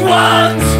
ones.